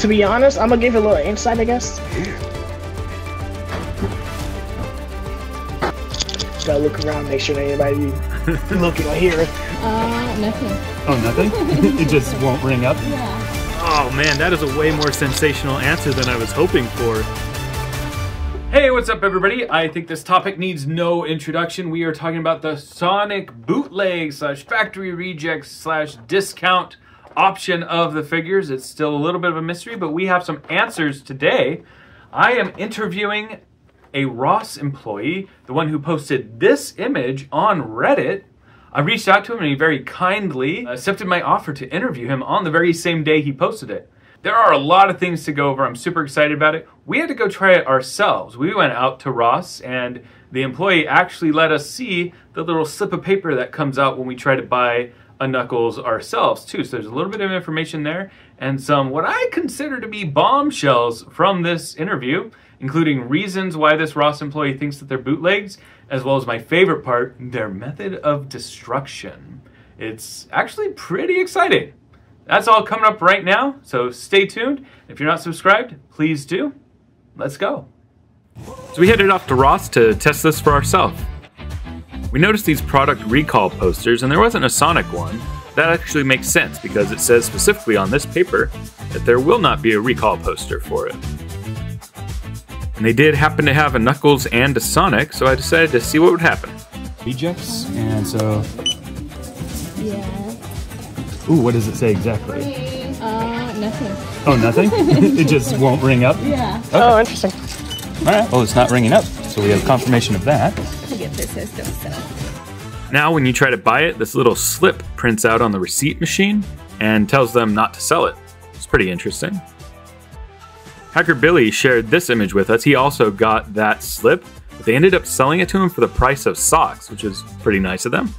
to be honest, I'm gonna give you a little insight, I guess. Just gotta look around, make sure that anybody looking or hearing. Uh, nothing. Oh, nothing? it just won't ring up? Yeah. Oh man, that is a way more sensational answer than I was hoping for. Hey, what's up, everybody? I think this topic needs no introduction. We are talking about the Sonic bootleg slash factory rejects slash discount option of the figures. It's still a little bit of a mystery, but we have some answers today. I am interviewing a Ross employee, the one who posted this image on Reddit. I reached out to him and he very kindly accepted my offer to interview him on the very same day he posted it. There are a lot of things to go over. I'm super excited about it. We had to go try it ourselves. We went out to Ross and the employee actually let us see the little slip of paper that comes out when we try to buy a Knuckles ourselves too. So there's a little bit of information there and some what I consider to be bombshells from this interview, including reasons why this Ross employee thinks that they're bootlegs, as well as my favorite part, their method of destruction. It's actually pretty exciting. That's all coming up right now, so stay tuned. If you're not subscribed, please do. Let's go. So we headed off to Ross to test this for ourselves. We noticed these product recall posters, and there wasn't a Sonic one. That actually makes sense because it says specifically on this paper that there will not be a recall poster for it. And they did happen to have a Knuckles and a Sonic, so I decided to see what would happen. Rejects, and so. Yeah. Ooh, what does it say exactly? Uh, nothing. Oh, nothing? it just won't ring up? Yeah. Oh, interesting. Alright, well, it's not ringing up, so we have confirmation of that. I get this as. Now, when you try to buy it, this little slip prints out on the receipt machine and tells them not to sell it. It's pretty interesting. Hacker Billy shared this image with us. He also got that slip, but they ended up selling it to him for the price of socks, which is pretty nice of them.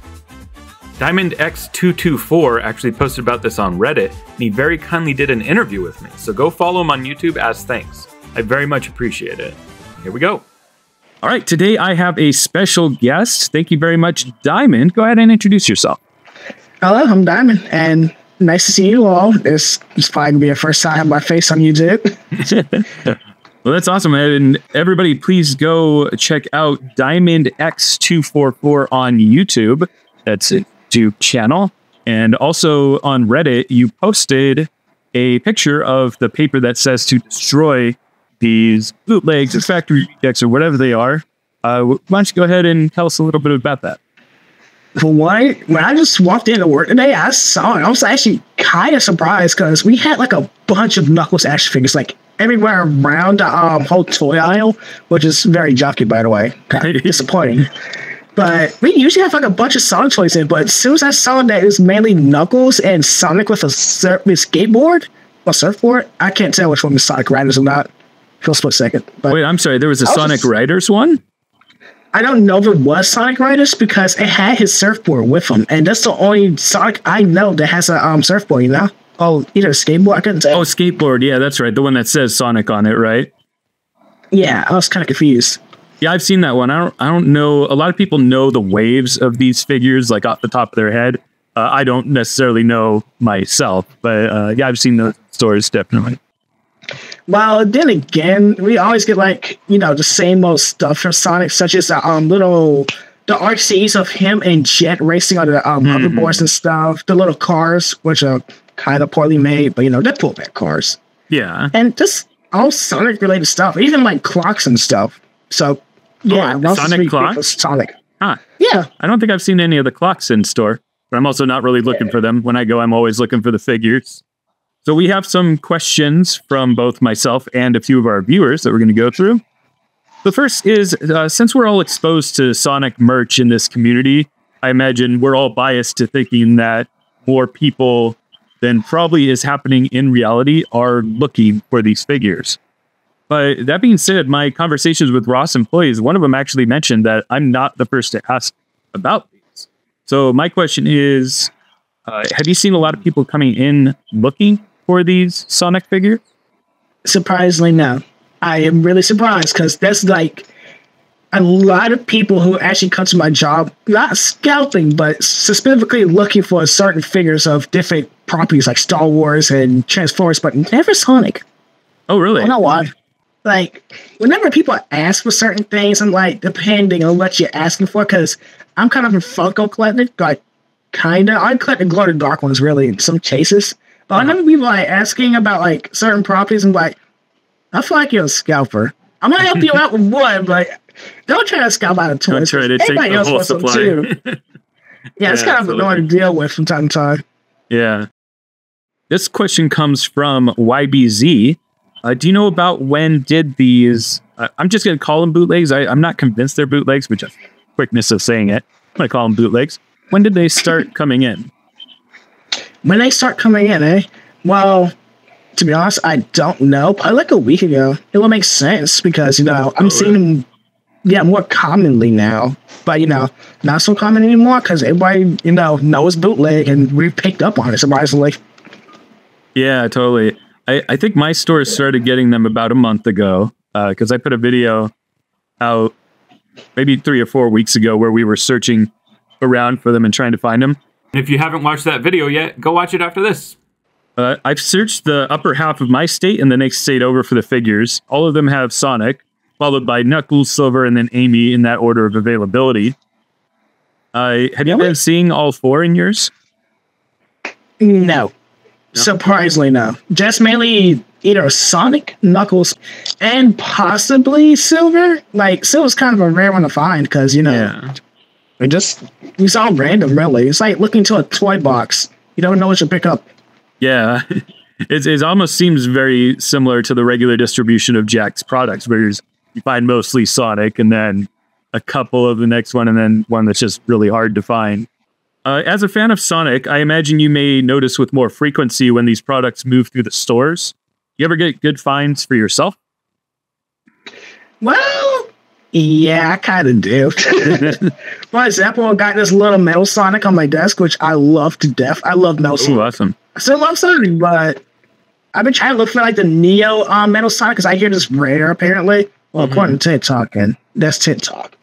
Diamond X224 actually posted about this on Reddit, and he very kindly did an interview with me. So go follow him on YouTube as thanks. I very much appreciate it. Here we go. All right, today I have a special guest. Thank you very much, Diamond. Go ahead and introduce yourself. Hello, I'm Diamond, and nice to see you all. It's, it's fine to be a first time my face on YouTube. Well, that's awesome. And everybody, please go check out Diamond X244 on YouTube. That's a YouTube channel. And also on Reddit, you posted a picture of the paper that says to destroy these bootlegs or factory rejects or whatever they are. Uh, why don't you go ahead and tell us a little bit about that? For one, when I just walked into work today, I saw it. I was actually kind of surprised because we had like a bunch of Knuckles action figures, like everywhere around the um, whole toy aisle, which is very junky, by the way. Kind of disappointing. But we usually have like a bunch of Sonic toys in, but as soon as I saw that it was mainly Knuckles and Sonic with a, surf- with skateboard or surfboard, I can't tell which one was Sonic Riders or not split second. But Wait, I'm sorry. There was a Sonic just- Riders one? I don't know if it was Sonic Riders because it had his surfboard with him, and that's the only Sonic I know that has a um surfboard. You know, oh, either skateboard. I couldn't tell. Oh, skateboard. Yeah, that's right. The one that says Sonic on it, right? yeah, I was kind of confused. Yeah, I've seen that one. I don't. I don't know. A lot of people know the waves of these figures, like off the top of their head. Uh, I don't necessarily know myself, but uh, yeah, I've seen those stories definitely. Well, then again, we always get like you know the same old stuff from Sonic, such as the um little the scenes of him and Jet racing on the um hoverboards and stuff. The little cars, which are kind of poorly made, but you know they're pullback cars, Yeah. and just all Sonic related stuff, even like clocks and stuff. So yeah, Oh, Sonic clocks? Sonic. Huh. Yeah, I don't think I've seen any of the clocks in store, but I'm also not really looking for them. When I go, I'm always looking for the figures. So we have some questions from both myself and a few of our viewers that we're going to go through. The first is uh, since we're all exposed to Sonic merch in this community, I imagine we're all biased to thinking that more people than probably is happening in reality are looking for these figures. But that being said, my conversations with Ross employees, one of them actually mentioned that I'm not the first to ask about these. So my question is, uh, have you seen a lot of people coming in looking for these Sonic figures? surprisingly no. I am really surprised because that's like a lot of people who actually come to my job, not scouting, but specifically looking for certain figures of different properties like Star Wars and Transformers, but never Sonic. Oh, really? I know why. Like, whenever people ask for certain things, I'm like, depending on what you're asking for, because I'm kind of a Funko collector, like, kinda. I collect the glow in the dark ones, really, in some cases. But whenever people like asking about like certain properties, I'm like, I feel like you're a scalper. I'm gonna help you out with one, but don't try to scalp out a toy. Don't try to take the whole supply. too. Yeah, it's Yeah, kind of absolutely. annoying to deal with from time to time. Yeah. This question comes from YBZ. Uh, do you know about when did these? Uh, I'm just going to call them bootlegs. I, I'm not convinced they're bootlegs, but just quickness of saying it. I'm going to call them bootlegs. When did they start coming in? When they start coming in, eh? Well, to be honest, I don't know. Probably like a week ago. It will make sense because you know I'm seeing them, yeah, more commonly now. But you know, not so common anymore because everybody you know knows bootleg, and we've picked up on it surprisingly. Yeah, totally. I, I think my store started getting them about a month ago because I put a video out maybe three or four weeks ago where we were searching around for them and trying to find them. And if you haven't watched that video yet, go watch it after this. Uh, I've searched the upper half of my state and the next state over for the figures. All of them have Sonic, followed by Knuckles, Silver, and then Amy in that order of availability. Uh, have you Really? been seeing all four in yours? No. Surprisingly, no. Just mainly either Sonic, Knuckles, and possibly Silver. Like Silver's kind of a rare one to find because you know it just it's all random. Really, it's like looking to a toy box. You don't know what you pick up. Yeah. It, it almost seems very similar to the regular distribution of Jakks products, where you find mostly Sonic and then a couple of the next one, and then one that's just really hard to find. Uh, as a fan of Sonic, I imagine you may notice with more frequency when these products move through the stores. You ever get good finds for yourself? Well, yeah, I kind of do. For example, I got this little metal Sonic on my desk, which I love to death. I love metal Sonic. Ooh, awesome. I still love Sonic, but I've been trying to look for like the Neo um, metal Sonic because I hear this rare apparently. Well, according to TikTok, and that's TikTok.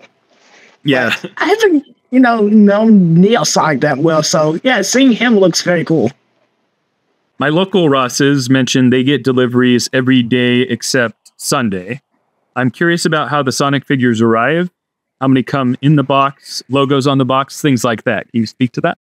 Yeah. I haven't, you know, known Neo Sonic that well, so yeah, seeing him looks very cool. My local Rosses mentioned they get deliveries every day except Sunday. I'm curious about how the Sonic figures arrive, how many come in the box, logos on the box, things like that. Can you speak to that?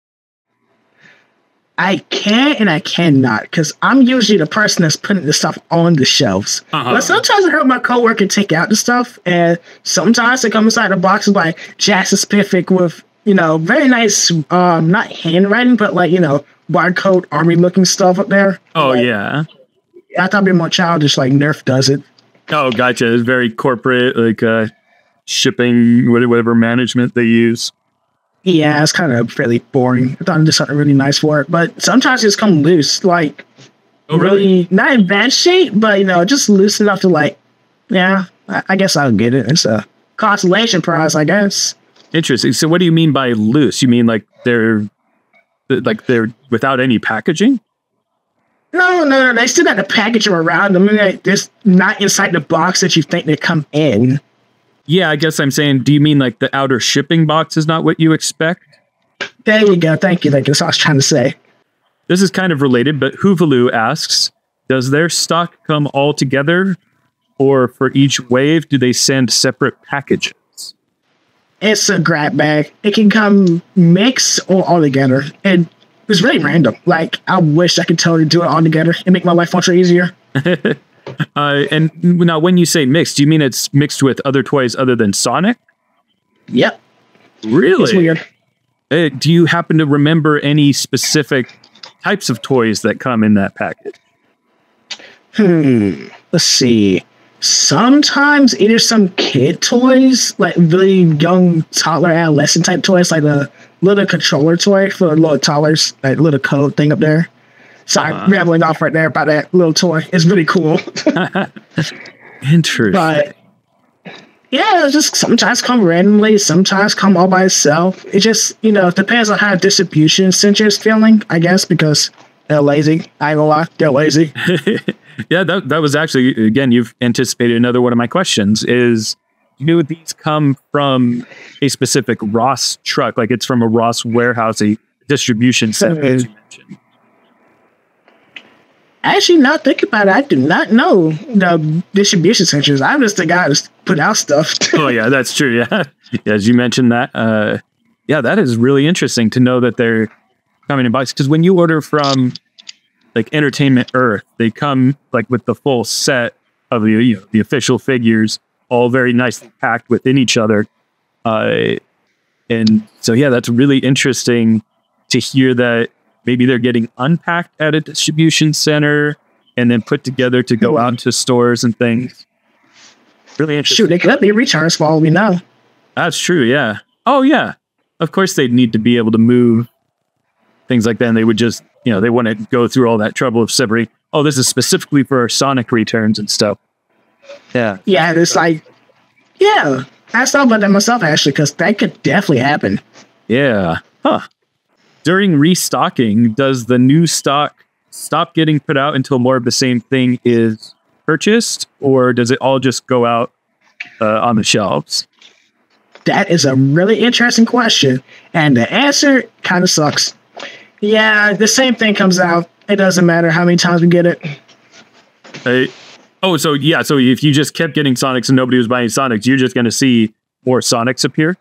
I can and I cannot because I'm usually the person that's putting the stuff on the shelves. Uh-huh. But sometimes I help my coworker take out the stuff, and sometimes they come inside the box like Jakks Pacific with you know very nice, um, not handwriting, but like you know barcode army looking stuff up there. Oh, Like, yeah. I thought it'd be more childish, like Nerf does it. Oh, gotcha. It's very corporate, like uh, shipping, whatever management they use. Yeah, it's kind of fairly boring. I thought it did something really nice for it, but sometimes it's come loose, like Oh, really not in bad shape, but you know, just loose enough to like, yeah, I, I guess I'll get it. It's a consolation prize, I guess. Interesting. So, what do you mean by loose? You mean like they're like they're without any packaging? No, no, no, they still got the packaging around them. They're not inside the box that you think they come in. Yeah, I guess I'm saying, do you mean like the outer shipping box is not what you expect? There you go. Thank you. Thank you. That's what I was trying to say. This is kind of related, but Hoovaloo asks, does their stock come all together or for each wave do they send separate packages? It's a grab bag. It can come mixed or all together. And it's really random. Like, I wish I could tell her to do it all together and make my life much easier. Uh, and now when you say mixed, do you mean it's mixed with other toys other than Sonic? Yep. Really? It's weird. Uh, do you happen to remember any specific types of toys that come in that package? Hmm. Let's see. Sometimes it is some kid toys, like really young toddler adolescent type toys, like a little controller toy for a little toddlers, that little code thing up there. Sorry, Uh-huh. rambling off right there about that little toy. It's really cool. Interesting. but yeah, it just sometimes come randomly, sometimes come all by itself. It just, you know, depends on how distribution center is feeling, I guess, because they're lazy. I ain't gonna lie, they're lazy. yeah, that, that was actually, again, you've anticipated another one of my questions is, do these come from a specific Ross truck? Like it's from a Ross warehouse, a distribution center? that you mentioned? actually, not think about it. I do not know the distribution centers. I'm just the guy who's put out stuff. oh yeah, that's true. Yeah, yeah as you mentioned that. Uh, yeah, that is really interesting to know that they're coming in box because when you order from like Entertainment Earth, they come like with the full set of the you know, the official figures, all very nicely packed within each other. Uh, and so yeah, that's really interesting to hear that maybe they're getting unpacked at a distribution center and then put together to go out to stores and things. Really interesting. Shoot, they could be returns for all we know. That's true. Yeah. Oh, yeah. Of course, they'd need to be able to move things like that. And they would just, you know, they wouldn't go through all that trouble of separating. Oh, this is specifically for our Sonic returns and stuff. Yeah. Yeah, it's like, yeah. I thought about that myself actually, because that could definitely happen. Yeah. Huh. During restocking, does the new stock stop getting put out until more of the same thing is purchased, or does it all just go out uh, on the shelves? That is a really interesting question. And the answer kind of sucks. Yeah, the same thing comes out. It doesn't matter how many times we get it. Hey. Oh, so yeah, so if you just kept getting Sonics and nobody was buying Sonics, you're just going to see more Sonics appear?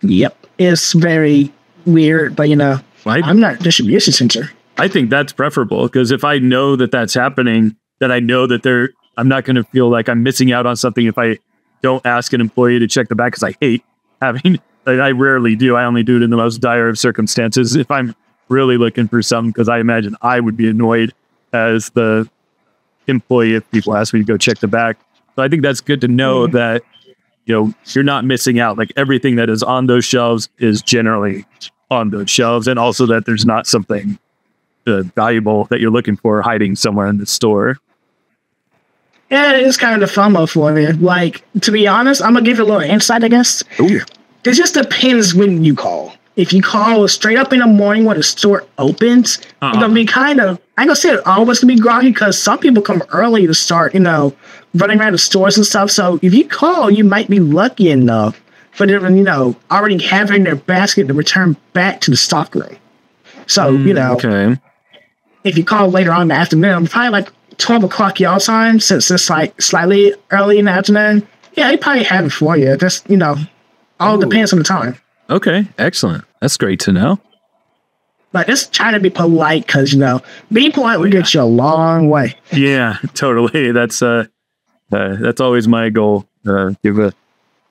Yep. It's very weird, but you know, Right. I'm not a distribution center. I think that's preferable because if I know that that's happening, then I know that they're. I'm not going to feel like I'm missing out on something if I don't ask an employee to check the back because I hate having. Like, I rarely do. I only do it in the most dire of circumstances. If I'm really looking for something, because I imagine I would be annoyed as the employee if people ask me to go check the back. So I think that's good to know that you know you're not missing out. Like everything that is on those shelves is generally on those shelves, and also that there's not something uh, valuable that you're looking for hiding somewhere in the store. Yeah, it is kind of the FOMO for me. Like, to be honest, I'm gonna give you a little insight, I guess. Ooh. It just depends when you call. If you call straight up in the morning when the store opens, Uh-uh. you're gonna be uh-huh. kind of I ain't gonna say it always gonna be groggy because some people come early to start, you know, running around the stores and stuff. So if you call, you might be lucky enough for them, you know, already having their basket to return back to the stock room. So, mm, you know, Okay. if you call later on in the afternoon, probably like 12 o'clock y'all time, since it's like slightly early in the afternoon, yeah, they probably have it for you. Just, you know, all depends on the time. Okay. Excellent. That's great to know. But just trying to be polite because, you know, being polite will get you a long way. Yeah, totally. That's uh, uh that's always my goal. Uh, give a,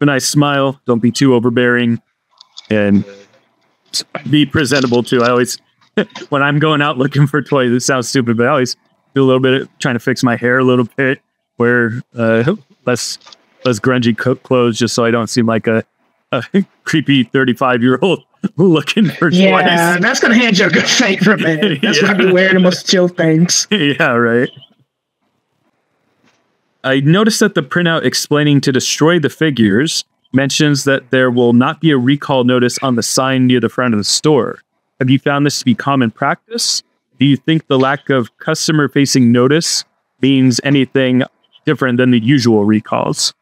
a nice smile. Don't be too overbearing, and be presentable too. I always, when I'm going out looking for toys, this sounds stupid, but I always do a little bit of trying to fix my hair a little bit, wear uh, less less grungy clothes, just so I don't seem like a, a creepy 35 year old looking for Yeah, toys. that's going to hand you a good favor, man. That's why I be wearing the most chill things. yeah, right. I noticed that the printout explaining to destroy the figures mentions that there will not be a recall notice on the sign near the front of the store. Have you found this to be common practice? Do you think the lack of customer facing notice means anything different than the usual recalls?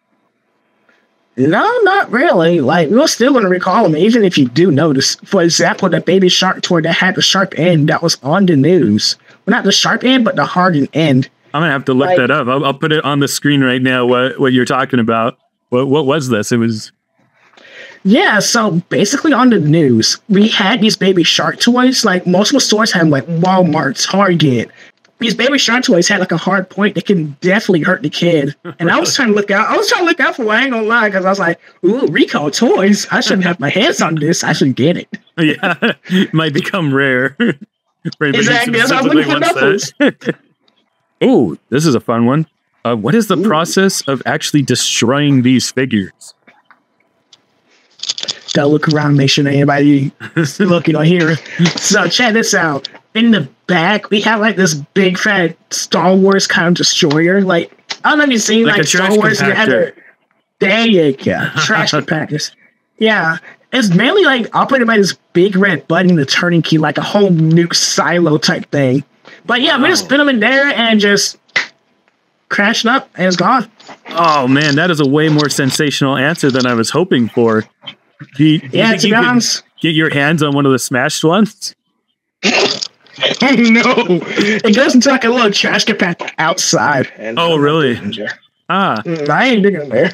No, not really. Like, we're still going to recall them, even if you do notice. For example, the baby shark toy that had the sharp end that was on the news. Well, not the sharp end, but the hardened end. I'm gonna have to look Like- that up. I'll, I'll put it on the screen right now. What what you're talking about? What what was this? It was Yeah, so basically on the news, we had these baby shark toys. Like most of the stores had like Walmart, Target. These baby shark toys had like a hard point that can definitely hurt the kid. And I was trying to look out. I was trying to look out for. it, I ain't gonna lie, because I was like, "Ooh, recall toys! I shouldn't have my hands on this. I should get it." yeah, it might become rare. For anybody who Exactly, that's I'm looking for wants that. oh, this is a fun one. Uh, what is the process of actually destroying these figures? Gotta look around, make sure anybody looking or hearing. So check this out. In the back, we have like this big fat Star Wars kind of destroyer. Like I don't know if you've seen Like like, Star Wars. you have compactor. the- There you go. Trash compactors. Yeah. It's mainly like operated by this big red button, the turning key, like a whole nuke silo type thing. But yeah, we just spin them in there and just crashing up and it's gone. Oh man, that is a way more sensational answer than I was hoping for. Do you, do Yeah, to you be honest. get your hands on one of the smashed ones? I know. It goes into like a little trash compactor outside. And Oh, really? Ah, Mm, I ain't digging in there.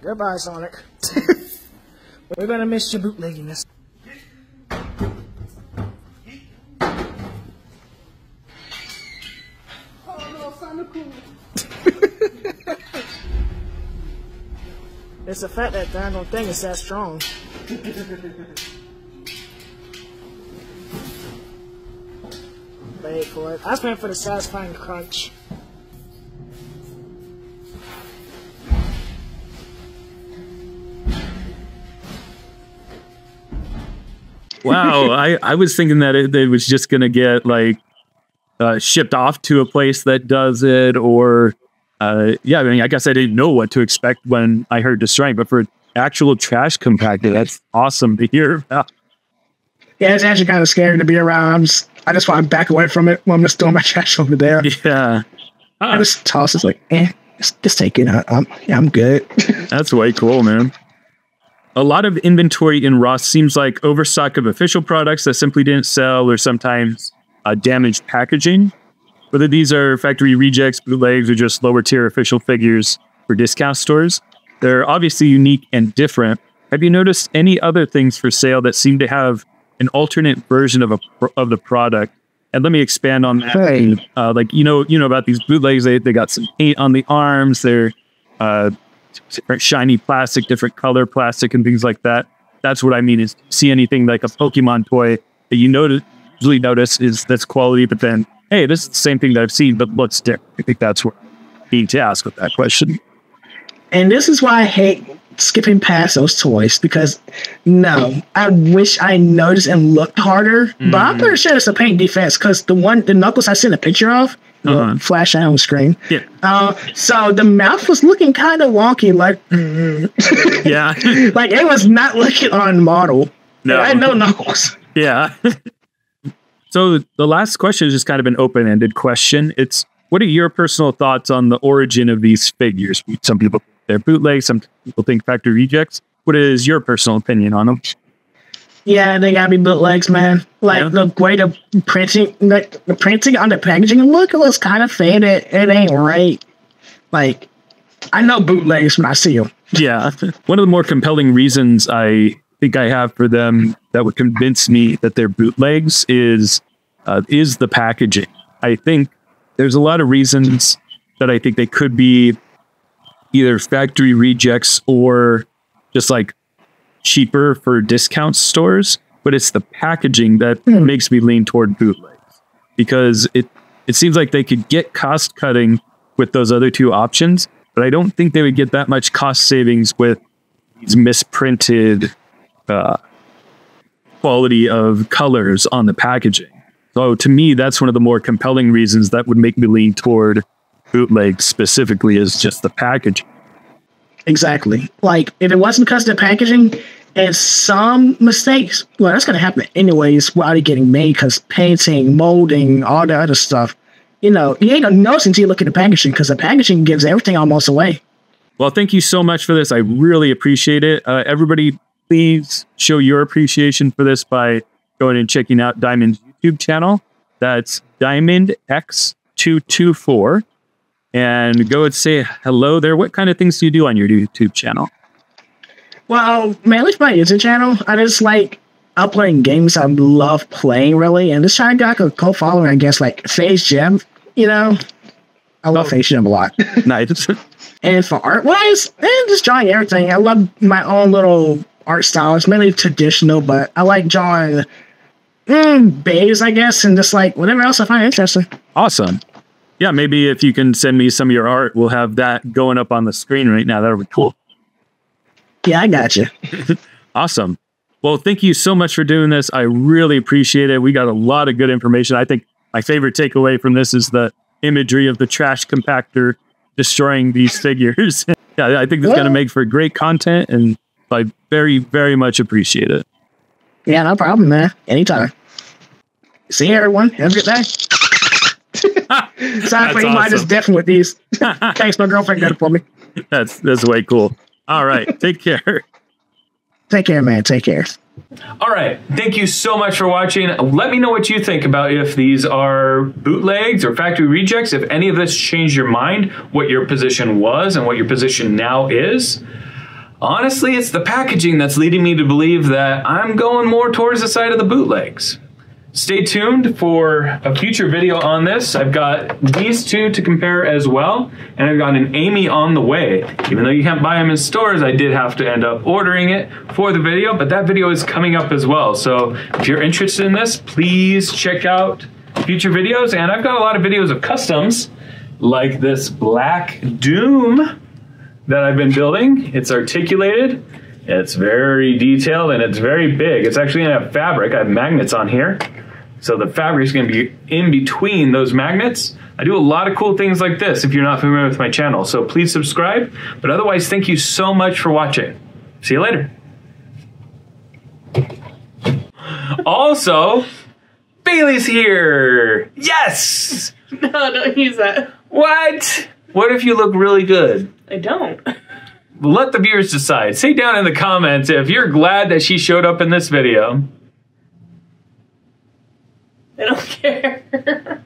Goodbye, Sonic. We're gonna miss your bootlegginess. It's the fact that daggone thing is that strong. Wait for it. I was waiting for the satisfying crunch. wow. I, I was thinking that it, it was just going to get like uh, shipped off to a place that does it, or uh, yeah. I mean, I guess I didn't know what to expect when I heard Destroying, but for actual trash compactor, that's awesome to hear about. Yeah, it's actually kind of scary to be around. I'm just, I just want to back away from it when I'm just throwing my trash over there. Yeah. I just toss it like, eh, just, just take it. I, I'm, yeah, I'm good. That's way cool, man. A lot of inventory in Ross seems like overstock of official products that simply didn't sell, or sometimes uh, damaged packaging. Whether these are factory rejects, bootlegs, or just lower tier official figures for discount stores, they're obviously unique and different. Have you noticed any other things for sale that seem to have an alternate version of a of the product? And let me expand on that. Uh, like you know, you know about these bootlegs. They they got some paint on the arms. They're uh, different shiny plastic, different color plastic, and things like that. That's what I mean. Is see anything like a Pokemon toy that you notice usually notice is that's quality, but then hey, this is the same thing that I've seen, but looks different. I think that's need to ask with that question. And this is why I hate skipping past those toys because no, I wish I noticed and looked harder. But I'm pretty sure it's a paint defense because the one, the knuckles I sent a picture of, Uh-huh. flash out on the screen. Yeah, Uh, so the mouth was looking kind of wonky, like yeah, like it was not looking on model. No. I had no knuckles. yeah. so the last question is just kind of an open-ended question. It's what are your personal thoughts on the origin of these figures? Some people think they're bootlegs, some people think factory rejects. What is your personal opinion on them? Yeah, they gotta be bootlegs, man. Like Yeah. the way the printing, like the printing on the packaging, look, it looks kind of faded. It ain't right. Like, I know bootlegs when I see them. Yeah. One of the more compelling reasons I think I have for them that would convince me that they're bootlegs is uh, is the packaging. I think there's a lot of reasons that I think they could be either factory rejects or just like cheaper for discount stores, but it's the packaging that makes me lean toward bootlegs because it it seems like they could get cost cutting with those other two options, but I don't think they would get that much cost savings with these misprinted uh, quality of colors on the packaging. So to me, that's one of the more compelling reasons that would make me lean toward bootleg specifically is just the packaging. Exactly. Like, if it wasn't because of packaging and some mistakes, well, that's gonna happen anyways while they're getting made because painting, molding, all the other stuff. You know, you ain't gonna notice until you look at the packaging because the packaging gives everything almost away. Well, thank you so much for this. I really appreciate it. Uh, everybody, please show your appreciation for this by going and checking out Diamond's YouTube channel. That's Diamond X224. And go and say hello there. What kind of things do you do on your YouTube channel? Well, mainly for my YouTube channel, I just like uploading games I love playing, really, and just trying to get like a co following, I guess, like Phase Gem, you know? I love oh. Phase Gem a lot. Nice. and for art wise, and eh, just drawing everything. I love my own little art style. It's mainly traditional, but I like drawing mm, babes, I guess, and just like whatever else I find interesting. awesome. Yeah, maybe if you can send me some of your art, we'll have that going up on the screen right now. That would be cool. Yeah, I got you. Awesome. Well, thank you so much for doing this. I really appreciate it. We got a lot of good information. I think my favorite takeaway from this is the imagery of the trash compactor destroying these figures. yeah, I think it's going to make for great content, and I very, very much appreciate it. Yeah, no problem, man. Anytime. See you, everyone. Have a good day. Sorry for you, mine is awesome. different with these. Thanks, my girlfriend got it for me. That's that's way cool. All right. Take care. Take care, man. Take care. All right. Thank you so much for watching. Let me know what you think about if these are bootlegs or factory rejects. If any of this changed your mind, what your position was and what your position now is. Honestly, it's the packaging that's leading me to believe that I'm going more towards the side of the bootlegs. Stay tuned for a future video on this. I've got these two to compare as well, and I've got an Amy on the way. Even though you can't buy them in stores, I did have to end up ordering it for the video, but that video is coming up as well. So if you're interested in this, please check out future videos, and I've got a lot of videos of customs, like this Black Doom that I've been building. It's articulated, it's very detailed, and it's very big. It's actually gonna have fabric. I have magnets on here. So the fabric is gonna be in between those magnets. I do a lot of cool things like this if you're not familiar with my channel. So please subscribe. But otherwise, thank you so much for watching. See you later. Also, Bailey's here. Yes! No, don't use that. What? What if you look really good? I don't. let the viewers decide. Say down in the comments if you're glad that she showed up in this video. I don't care.